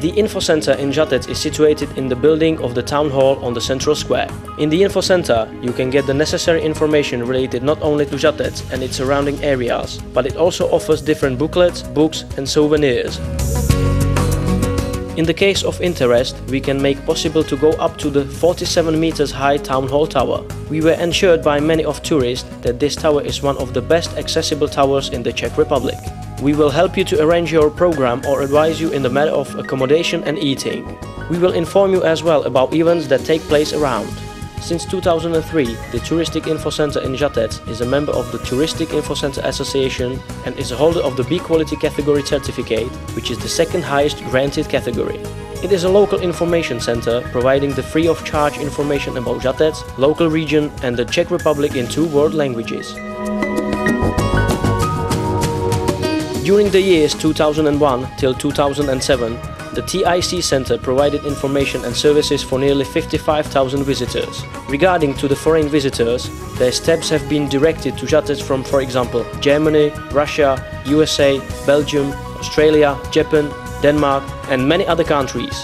The info center in Žatec is situated in the building of the town hall on the central square. In the info center, you can get the necessary information related not only to Žatec and its surrounding areas, but it also offers different booklets, books and souvenirs. In the case of interest, we can make possible to go up to the 47 meters high town hall tower. We were ensured by many of tourists that this tower is one of the best accessible towers in the Czech Republic. We will help you to arrange your program or advise you in the matter of accommodation and eating. We will inform you as well about events that take place around. Since 2003, the Touristic Info Center in Žatec is a member of the Touristic Info Center Association and is a holder of the B Quality category certificate, which is the second highest granted category. It is a local information center providing the free of charge information about Žatec, local region and the Czech Republic in two world languages. During the years 2001 till 2007, the TIC Center provided information and services for nearly 55,000 visitors. Regarding to the foreign visitors, their steps have been directed to Žatec from, for example, Germany, Russia, USA, Belgium, Australia, Japan, Denmark and many other countries.